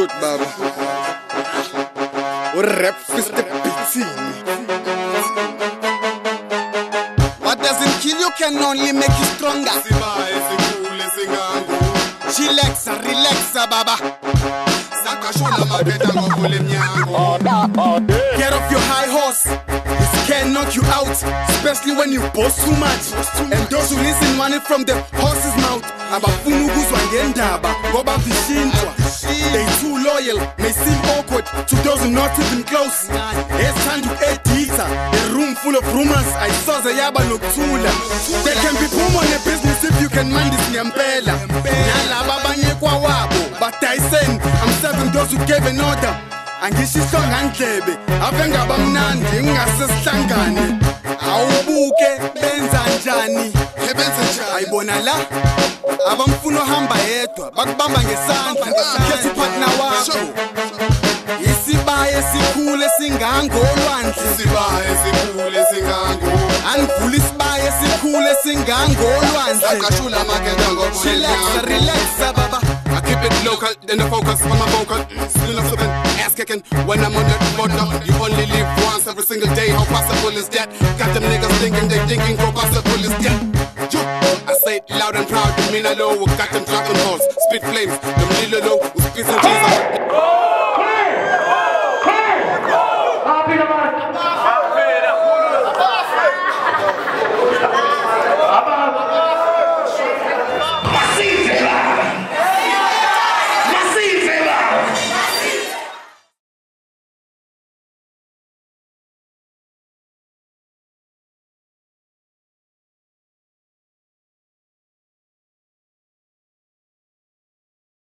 shoot baba. Beatsini what doesn't kill you can only make you stronger. Chillaxa relaxa baba. Get off your high horse. This can knock you out especially when you boast too much. And those who listen want it from the horse's mouth abafuna ukuzwa ngendaba ngoba vishintshwa they too loyal may seem awkward to those who not even close. Esithanda uku-editha a room full of rumors. Ayisoze yaba nokuthula. There can be boom on a business if you can mind this ngempela. Nalaba abanye kwawabo badayiseni i'm serving those who gave an order. Angisho isonga ndlebe ave ngaba mnandi ngingasesihlangane. Awubuke benza njani? Ebenze njani ayibona la abamfuna ohamba yedwa bakubamba ngesandla. Khetha upartner wakho. Isibaya esikhulu esingangolwandle sibaye sikhule singangu anivula isibaya esikhulu esingangolwandle sakashula mabheda ngokule chillaxa emnyango relaxa baba I keep it local, then the focus on my vocal. Still not something ass kicking when I'm on that border. You only live once every single day. How possible is that? Got them niggas thinking they thinking how possible is that? Loud and proud. The mean I low, got them dropping balls, spit flames. Them little low, who spits and cheese.